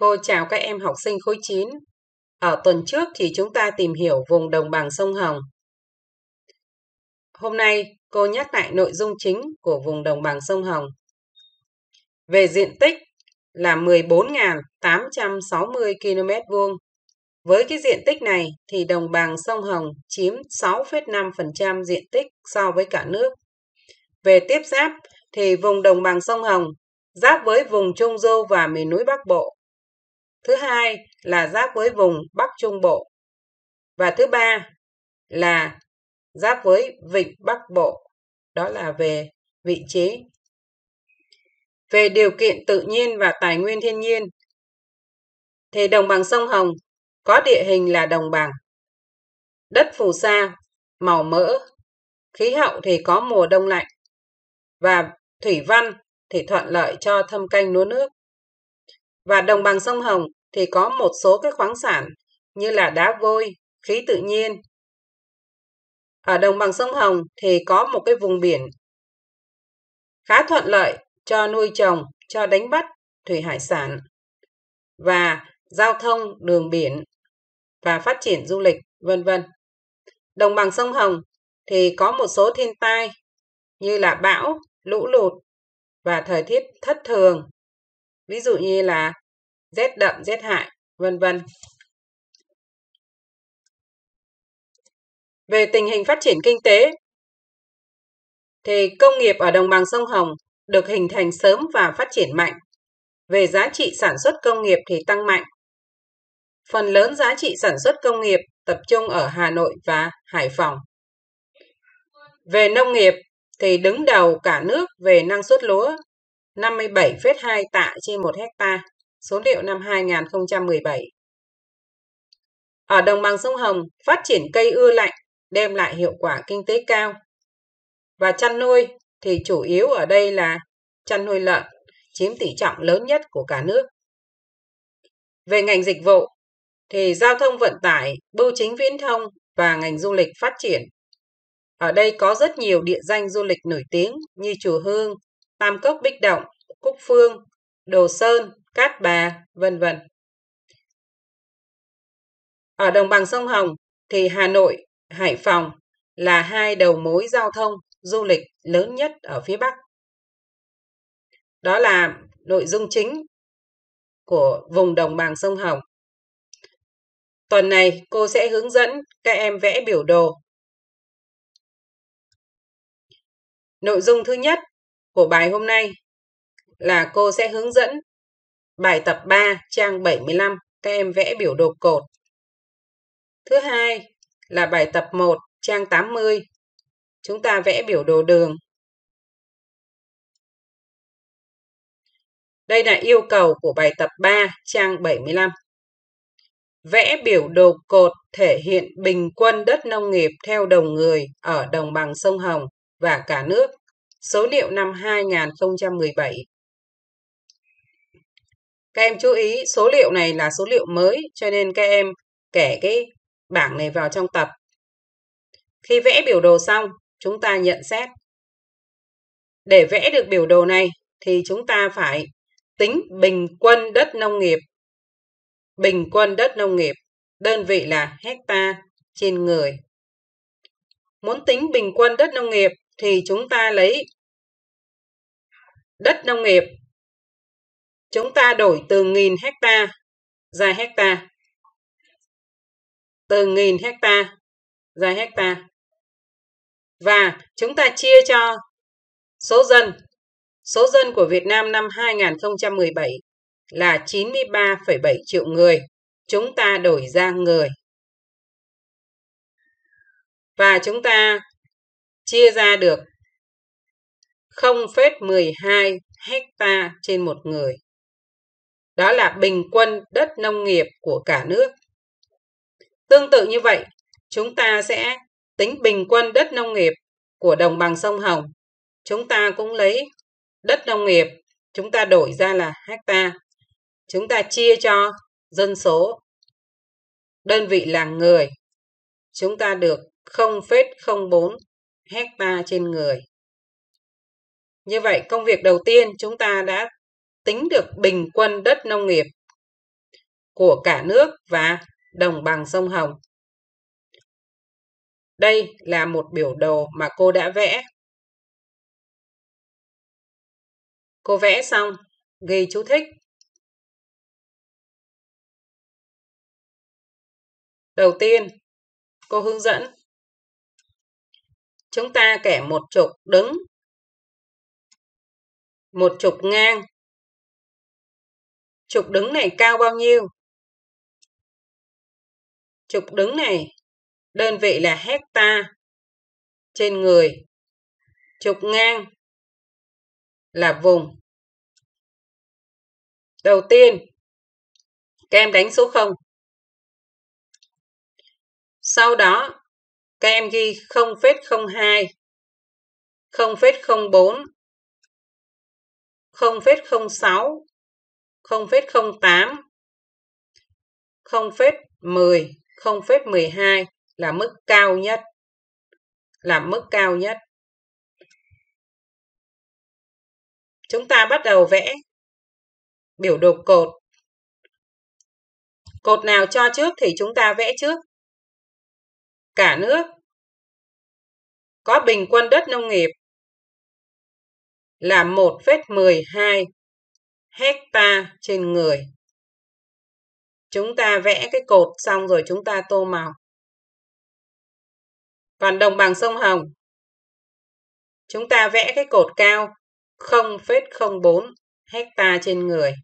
Cô chào các em học sinh khối 9. Ở tuần trước thì chúng ta tìm hiểu vùng đồng bằng sông Hồng. Hôm nay cô nhắc lại nội dung chính của vùng đồng bằng sông Hồng. Về diện tích là 14.860 km vuông. Với cái diện tích này thì đồng bằng sông Hồng chiếm 6,5% diện tích so với cả nước. Về tiếp giáp thì vùng đồng bằng sông Hồng giáp với vùng Trung Du và miền núi Bắc Bộ Thứ hai là giáp với vùng Bắc Trung Bộ. Và thứ ba là giáp với vịnh Bắc Bộ. Đó là về vị trí. Về điều kiện tự nhiên và tài nguyên thiên nhiên thì đồng bằng sông Hồng có địa hình là đồng bằng. Đất phù sa, màu mỡ, khí hậu thì có mùa đông lạnh và thủy văn thì thuận lợi cho thâm canh lúa nước. Và đồng bằng sông Hồng thì có một số cái khoáng sản như là đá vôi, khí tự nhiên. Ở đồng bằng sông Hồng thì có một cái vùng biển khá thuận lợi cho nuôi trồng, cho đánh bắt thủy hải sản và giao thông đường biển và phát triển du lịch, vân vân. Đồng bằng sông Hồng thì có một số thiên tai như là bão, lũ lụt và thời tiết thất thường. Ví dụ như là rét đậm, rét hại, vân vân. Về tình hình phát triển kinh tế thì công nghiệp ở đồng bằng sông Hồng được hình thành sớm và phát triển mạnh. Về giá trị sản xuất công nghiệp thì tăng mạnh. Phần lớn giá trị sản xuất công nghiệp tập trung ở Hà Nội và Hải Phòng. Về nông nghiệp thì đứng đầu cả nước về năng suất lúa 57,2 tạ trên 1 hecta số liệu năm 2017. Ở đồng bằng sông Hồng, phát triển cây ưa lạnh đem lại hiệu quả kinh tế cao. Và chăn nuôi thì chủ yếu ở đây là chăn nuôi lợn, chiếm tỷ trọng lớn nhất của cả nước. Về ngành dịch vụ thì giao thông vận tải, bưu chính viễn thông và ngành du lịch phát triển. Ở đây có rất nhiều địa danh du lịch nổi tiếng như Chùa Hương, Tam Cốc Bích Động, Cúc Phương, Đồ Sơn, Cát Bà, vân vân. Ở đồng bằng sông Hồng thì Hà Nội, Hải Phòng là hai đầu mối giao thông du lịch lớn nhất ở phía Bắc. Đó là nội dung chính của vùng đồng bằng sông Hồng. Tuần này cô sẽ hướng dẫn các em vẽ biểu đồ. Nội dung thứ nhất của bài hôm nay là cô sẽ hướng dẫn Bài tập 3, trang 75, các em vẽ biểu đồ cột. Thứ hai là bài tập 1, trang 80. Chúng ta vẽ biểu đồ đường. Đây là yêu cầu của bài tập 3, trang 75. Vẽ biểu đồ cột thể hiện bình quân đất nông nghiệp theo đồng người ở đồng bằng sông Hồng và cả nước. Số liệu năm 2017. Các em chú ý số liệu này là số liệu mới cho nên các em kẻ cái bảng này vào trong tập. Khi vẽ biểu đồ xong, chúng ta nhận xét. Để vẽ được biểu đồ này thì chúng ta phải tính bình quân đất nông nghiệp. Bình quân đất nông nghiệp, đơn vị là hecta trên người. Muốn tính bình quân đất nông nghiệp thì chúng ta lấy đất nông nghiệp chúng ta đổi từ nghìn hecta ra hecta. Từ nghìn hecta ra hecta. Và chúng ta chia cho số dân. Số dân của Việt Nam năm 2017 là 93,7 triệu người. Chúng ta đổi ra người. Và chúng ta chia ra được 0,12 hecta trên một người đó là bình quân đất nông nghiệp của cả nước. Tương tự như vậy, chúng ta sẽ tính bình quân đất nông nghiệp của đồng bằng sông Hồng. Chúng ta cũng lấy đất nông nghiệp, chúng ta đổi ra là hecta. Chúng ta chia cho dân số, đơn vị là người. Chúng ta được 0,04 hecta trên người. Như vậy, công việc đầu tiên chúng ta đã tính được bình quân đất nông nghiệp của cả nước và đồng bằng sông Hồng. Đây là một biểu đồ mà cô đã vẽ. Cô vẽ xong, ghi chú thích. Đầu tiên, cô hướng dẫn. Chúng ta kẻ một trục đứng, một trục ngang. Trục đứng này cao bao nhiêu? Trục đứng này đơn vị là hecta trên người. Trục ngang là vùng. Đầu tiên, các em đánh số 0. Sau đó, các em ghi 0,02, 0,04, 0,06, 0,08, 0,10, 0,12 là mức cao nhất. Là mức cao nhất. Chúng ta bắt đầu vẽ biểu đồ cột. Cột nào cho trước thì chúng ta vẽ trước. Cả nước có bình quân đất nông nghiệp là 1,12 hecta trên người. Chúng ta vẽ cái cột xong rồi chúng ta tô màu. Còn đồng bằng sông Hồng, chúng ta vẽ cái cột cao 0,04 hecta trên người.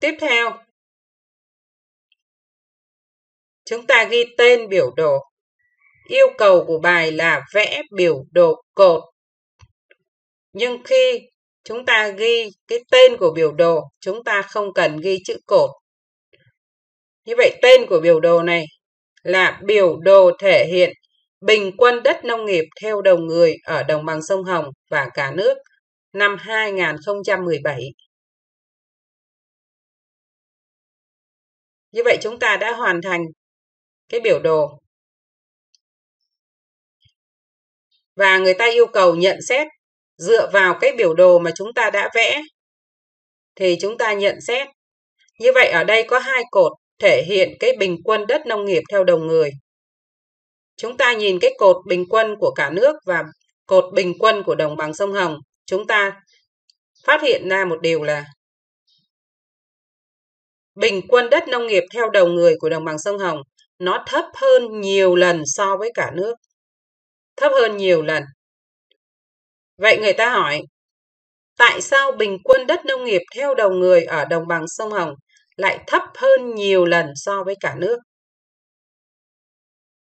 Tiếp theo, chúng ta ghi tên biểu đồ. Yêu cầu của bài là vẽ biểu đồ cột. Nhưng khi chúng ta ghi cái tên của biểu đồ, chúng ta không cần ghi chữ cột. Như vậy tên của biểu đồ này là biểu đồ thể hiện bình quân đất nông nghiệp theo đầu người ở đồng bằng sông Hồng và cả nước năm 2017. Như vậy chúng ta đã hoàn thành cái biểu đồ. Và người ta yêu cầu nhận xét dựa vào cái biểu đồ mà chúng ta đã vẽ thì chúng ta nhận xét. Như vậy ở đây có hai cột thể hiện cái bình quân đất nông nghiệp theo đồng người. Chúng ta nhìn cái cột bình quân của cả nước và cột bình quân của đồng bằng sông Hồng, chúng ta phát hiện ra một điều là bình quân đất nông nghiệp theo đầu người của đồng bằng sông Hồng nó thấp hơn nhiều lần so với cả nước. Thấp hơn nhiều lần. Vậy người ta hỏi, tại sao bình quân đất nông nghiệp theo đầu người ở đồng bằng sông Hồng lại thấp hơn nhiều lần so với cả nước?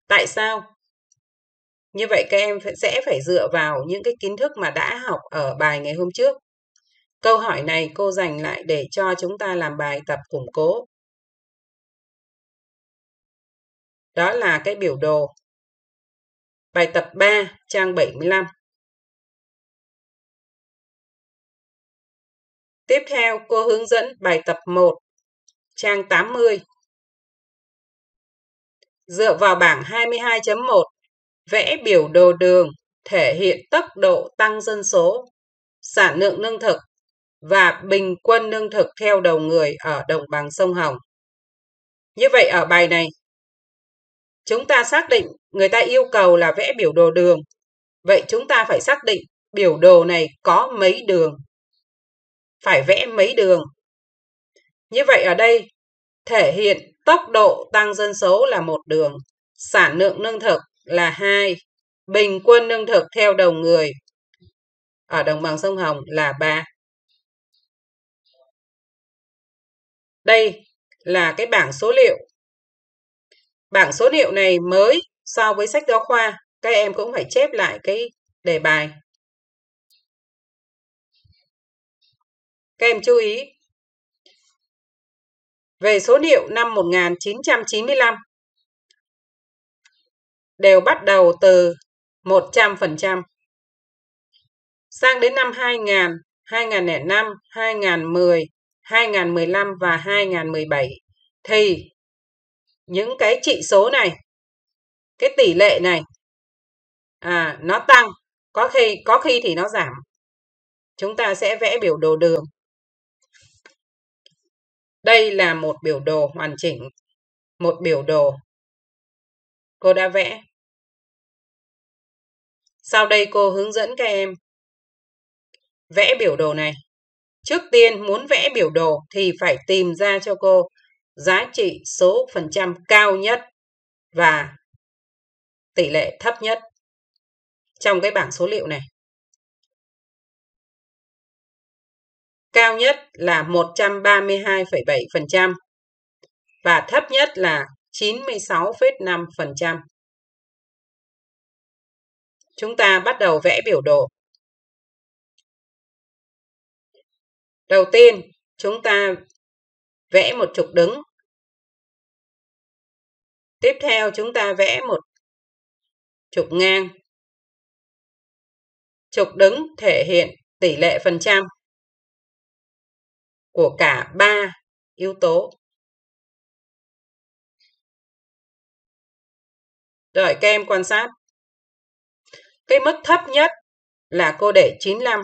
Tại sao? Như vậy các em sẽ phải dựa vào những cái kiến thức mà đã học ở bài ngày hôm trước. Câu hỏi này cô dành lại để cho chúng ta làm bài tập củng cố. Đó là cái biểu đồ. Bài tập 3, trang 75. Tiếp theo, cô hướng dẫn bài tập 1, trang 80. Dựa vào bảng 22.1, vẽ biểu đồ đường thể hiện tốc độ tăng dân số, sản lượng lương thực và bình quân lương thực theo đầu người ở đồng bằng sông Hồng. Như vậy ở bài này, chúng ta xác định người ta yêu cầu là vẽ biểu đồ đường. Vậy chúng ta phải xác định biểu đồ này có mấy đường. Phải vẽ mấy đường. Như vậy ở đây thể hiện tốc độ tăng dân số là một đường, sản lượng lương thực là hai, bình quân lương thực theo đầu người ở đồng bằng sông Hồng là ba Đây là cái bảng số liệu. Bảng số liệu này mới so với sách giáo khoa, các em cũng phải chép lại cái đề bài. Các em chú ý. Về số liệu năm 1995 đều bắt đầu từ 100%. Sang đến năm 2000, 2005, 2010, 2015 và 2017 thì những cái trị số này, cái tỷ lệ này à nó tăng, có khi có khi thì nó giảm. Chúng ta sẽ vẽ biểu đồ đường. Đây là một biểu đồ hoàn chỉnh, một biểu đồ. Cô đã vẽ. Sau đây cô hướng dẫn các em vẽ biểu đồ này. Trước tiên muốn vẽ biểu đồ thì phải tìm ra cho cô giá trị số phần trăm cao nhất và tỷ lệ thấp nhất trong cái bảng số liệu này. Cao nhất là 132,7% và thấp nhất là 96,5%. Chúng ta bắt đầu vẽ biểu đồ. Đầu tiên, chúng ta vẽ một trục đứng. Tiếp theo chúng ta vẽ một trục ngang. Trục đứng thể hiện tỷ lệ phần trăm của cả ba yếu tố. Rồi các em quan sát. Cái mức thấp nhất là cô để 95.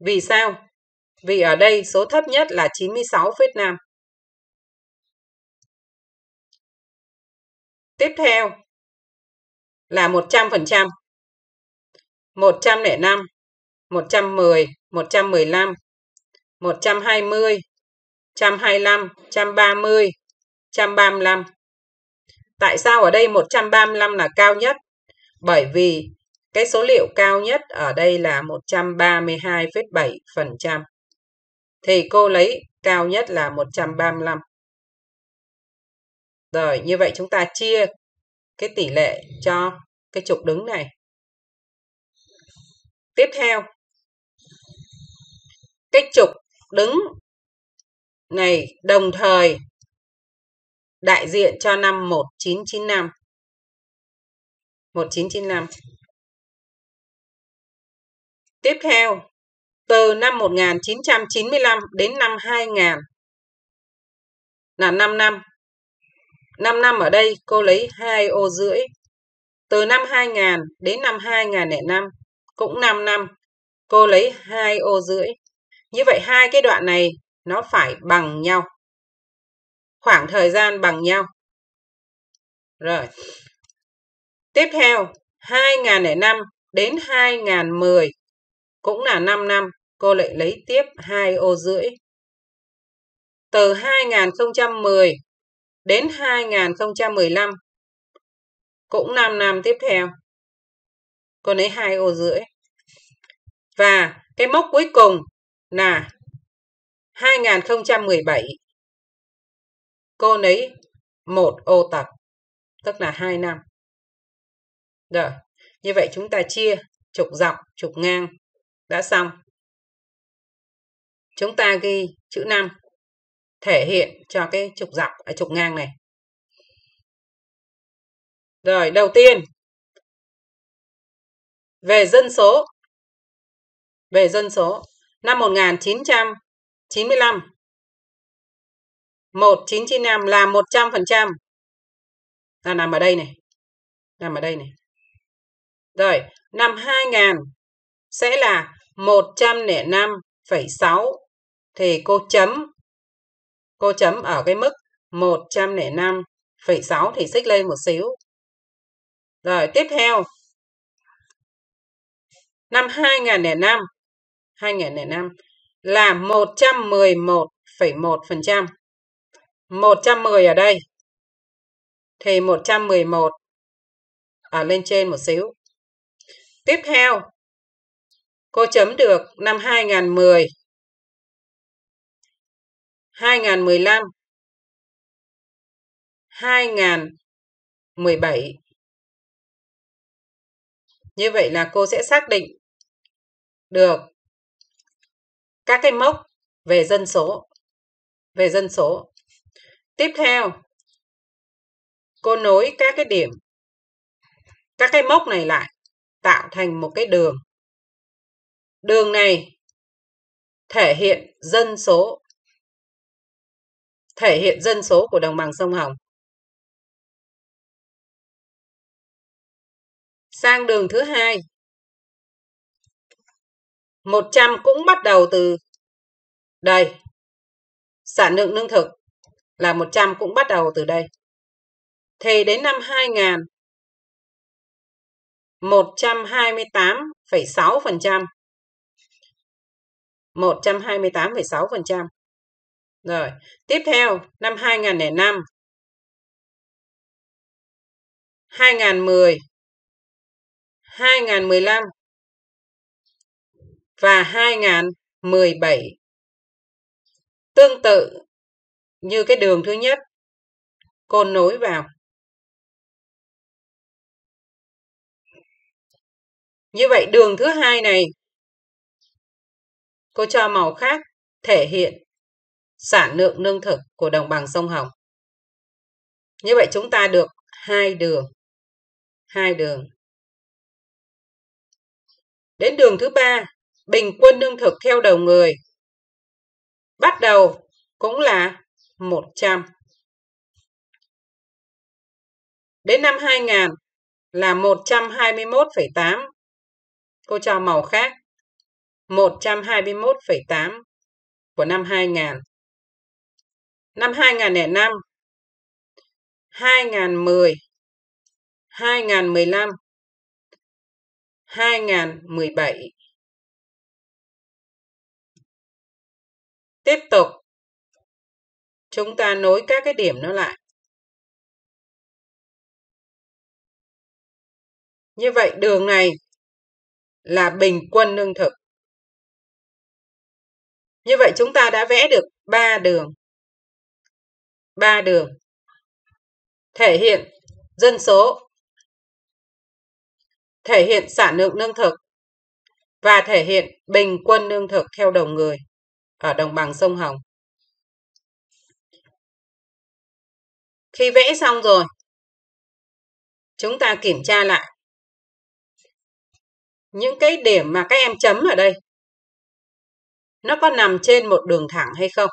Vì sao? Vì ở đây số thấp nhất là 96,5. Tiếp theo là 100%. 105, 110, 115, 120, 125, 130, 135. Tại sao ở đây 135 là cao nhất? Bởi vì cái số liệu cao nhất ở đây là 132,7%. Thì cô lấy cao nhất là 135. Rồi, như vậy chúng ta chia cái tỷ lệ cho cái trục đứng này. Tiếp theo, cái trục đứng này đồng thời đại diện cho năm 1995. 1995. Tiếp theo, từ năm 1995 đến năm 2000 là 5 năm. 5 năm ở đây cô lấy 2 ô rưỡi. Từ năm 2000 đến năm 2005 cũng 5 năm. Cô lấy 2 ô rưỡi. Như vậy hai cái đoạn này nó phải bằng nhau. Khoảng thời gian bằng nhau. Rồi. Tiếp theo, 2005 đến 2010 cũng là 5 năm, cô lại lấy tiếp 2 ô rưỡi. Từ 2010 đến 2015 cũng 5 năm tiếp theo. Cô lấy 2 ô rưỡi. Và cái mốc cuối cùng Nà 2017. Cô lấy một ô tập, tức là 2 năm. Rồi, như vậy chúng ta chia trục dọc, trục ngang đã xong. Chúng ta ghi chữ 5 thể hiện cho cái trục dọc ở trục ngang này. Rồi, đầu tiên về dân số. Về dân số, năm 1995 1995 là 100%. Là nằm ở đây này. Nằm ở đây này. Rồi, năm 2000 sẽ là 105,6 thì cô chấm cô chấm ở cái mức 105,6 thì xích lên một xíu. Rồi tiếp theo năm 2005 2005 là 111,1%. 110 ở đây thì 111 ở à, lên trên một xíu. Tiếp theo Cô chấm được năm 2010, 2015, 2017. Như vậy là cô sẽ xác định được các cái mốc về dân số. Về dân số. Tiếp theo, cô nối các cái điểm, các cái mốc này lại tạo thành một cái đường Đường này thể hiện dân số thể hiện dân số của đồng bằng sông Hồng. Sang đường thứ hai. 100 cũng bắt đầu từ đây. sản lượng lương thực là 100 cũng bắt đầu từ đây. Thì đến năm 2000 128,6%. 128,6%. Rồi, tiếp theo năm 2005 2010 2015 và 2017. Tương tự như cái đường thứ nhất, cô nối vào. Như vậy đường thứ hai này cô cho màu khác thể hiện sản lượng lương thực của đồng bằng sông Hồng. Như vậy chúng ta được hai đường. Hai đường. Đến đường thứ ba, bình quân lương thực theo đầu người. Bắt đầu cũng là 100. Đến năm 2000 là 121,8. Cô cho màu khác. 121,8 của năm 2000. Năm 2005 2010 2015 2017 Tiếp tục chúng ta nối các cái điểm nó lại. Như vậy đường này là bình quân lương thực. Như vậy chúng ta đã vẽ được 3 đường. 3 đường thể hiện dân số, thể hiện sản lượng lương thực và thể hiện bình quân lương thực theo đồng người ở đồng bằng sông Hồng. Khi vẽ xong rồi, chúng ta kiểm tra lại. Những cái điểm mà các em chấm ở đây nó có nằm trên một đường thẳng hay không?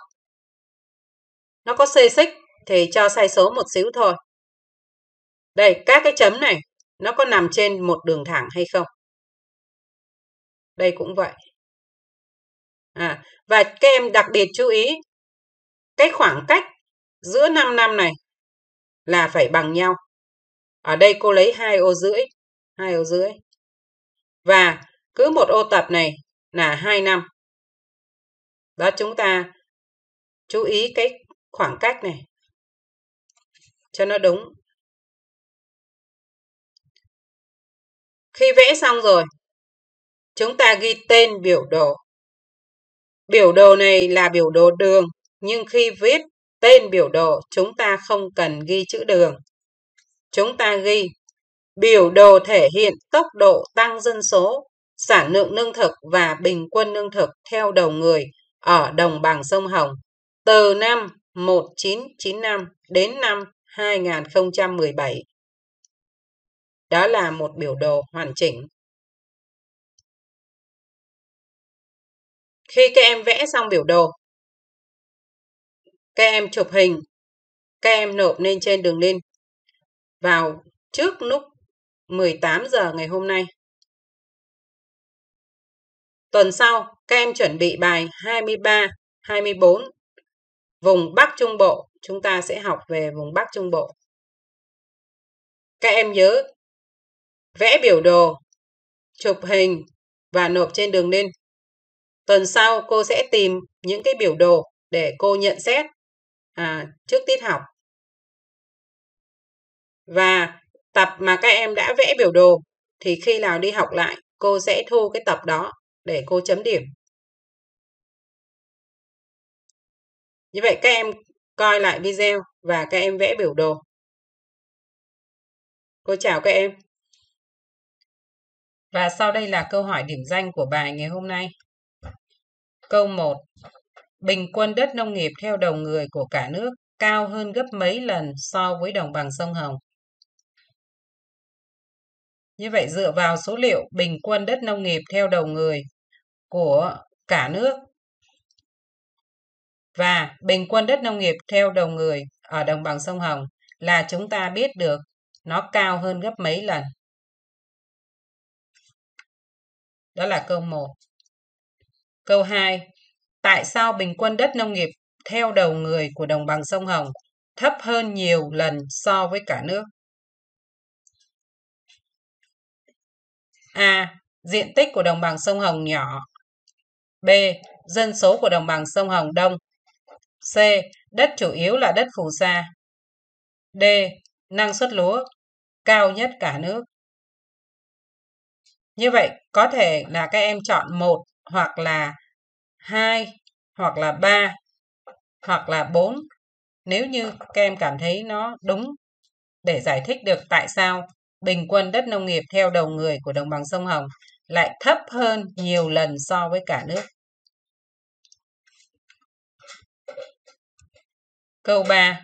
Nó có xê xích thì cho sai số một xíu thôi. Đây các cái chấm này nó có nằm trên một đường thẳng hay không? Đây cũng vậy à, và các em đặc biệt chú ý cái khoảng cách giữa 5 năm này là phải bằng nhau ở đây cô lấy hai ô rưỡi hai ô rưỡi và cứ một ô tập này là 2 năm. Đó chúng ta chú ý cái khoảng cách này cho nó đúng. Khi vẽ xong rồi, chúng ta ghi tên biểu đồ. Biểu đồ này là biểu đồ đường, nhưng khi viết tên biểu đồ, chúng ta không cần ghi chữ đường. Chúng ta ghi Biểu đồ thể hiện tốc độ tăng dân số, sản lượng lương thực và bình quân lương thực theo đầu người ở đồng bằng sông Hồng từ năm 1995 đến năm 2017. Đó là một biểu đồ hoàn chỉnh. Khi các em vẽ xong biểu đồ, các em chụp hình, các em nộp lên trên đường link vào trước lúc 18 giờ ngày hôm nay. Tuần sau, các em chuẩn bị bài 23, 24. Vùng Bắc Trung Bộ, chúng ta sẽ học về vùng Bắc Trung Bộ. Các em nhớ vẽ biểu đồ, chụp hình và nộp trên đường link. Tuần sau cô sẽ tìm những cái biểu đồ để cô nhận xét à, trước tiết học. Và tập mà các em đã vẽ biểu đồ thì khi nào đi học lại cô sẽ thu cái tập đó để cô chấm điểm. Như vậy các em coi lại video và các em vẽ biểu đồ. Cô chào các em. Và sau đây là câu hỏi điểm danh của bài ngày hôm nay. Câu 1. Bình quân đất nông nghiệp theo đầu người của cả nước cao hơn gấp mấy lần so với đồng bằng sông Hồng? Như vậy dựa vào số liệu bình quân đất nông nghiệp theo đầu người của cả nước và bình quân đất nông nghiệp theo đầu người ở đồng bằng sông Hồng là chúng ta biết được nó cao hơn gấp mấy lần. Đó là câu 1. Câu 2. Tại sao bình quân đất nông nghiệp theo đầu người của đồng bằng sông Hồng thấp hơn nhiều lần so với cả nước. A. Diện tích của đồng bằng sông Hồng nhỏ. B. Dân số của đồng bằng sông Hồng đông. C. Đất chủ yếu là đất phù sa. D. Năng suất lúa cao nhất cả nước. Như vậy, có thể là các em chọn một hoặc là hai, hoặc là ba, hoặc là bốn. Nếu như các em cảm thấy nó đúng để giải thích được tại sao bình quân đất nông nghiệp theo đầu người của đồng bằng sông Hồng lại thấp hơn nhiều lần so với cả nước. Câu 3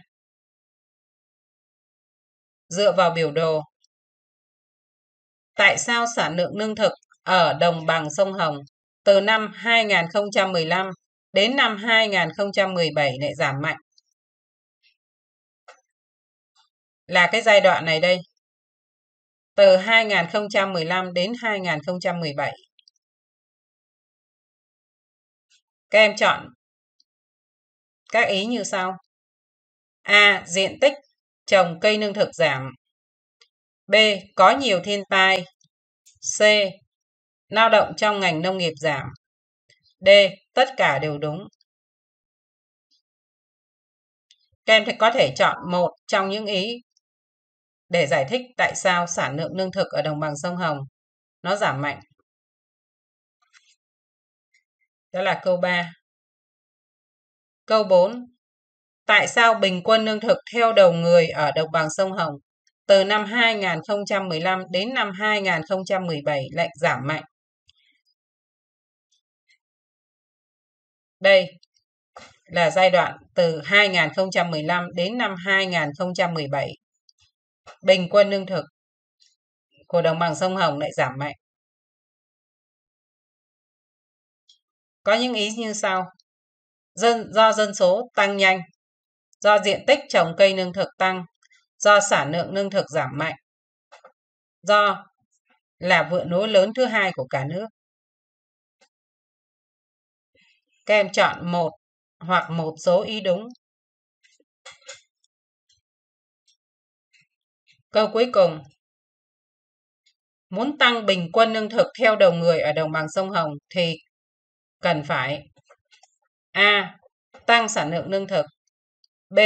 Dựa vào biểu đồ. Tại sao sản lượng lương thực ở đồng bằng sông Hồng từ năm 2015 đến năm 2017 lại giảm mạnh? Là cái giai đoạn này đây. Từ 2015 đến 2017. Các em chọn các ý như sau. A. Diện tích trồng cây lương thực giảm. B. Có nhiều thiên tai. C. Lao động trong ngành nông nghiệp giảm. D. Tất cả đều đúng. Các em có thể chọn một trong những ý để giải thích tại sao sản lượng lương thực ở đồng bằng sông Hồng nó giảm mạnh. Đó là câu 3. Câu 4. Tại sao bình quân lương thực theo đầu người ở đồng bằng sông Hồng từ năm 2015 đến năm 2017 lại giảm mạnh? Đây là giai đoạn từ 2015 đến năm 2017. Bình quân lương thực của đồng bằng sông Hồng lại giảm mạnh. Có những ý như sau. Dân, do dân số tăng nhanh, do diện tích trồng cây lương thực tăng, do sản lượng lương thực giảm mạnh, do là vựa lúa lớn thứ hai của cả nước. Các em chọn một hoặc một số ý đúng. Câu cuối cùng. Muốn tăng bình quân lương thực theo đầu người ở đồng bằng sông Hồng thì cần phải A. Tăng sản lượng lương thực B.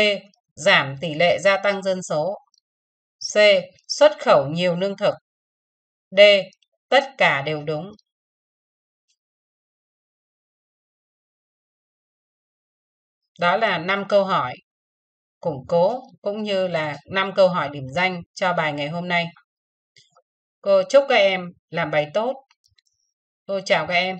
Giảm tỷ lệ gia tăng dân số C. Xuất khẩu nhiều lương thực D. Tất cả đều đúng. Đó là 5 câu hỏi củng cố cũng như là 5 câu hỏi điểm danh cho bài ngày hôm nay. Cô chúc các em làm bài tốt. Cô chào các em.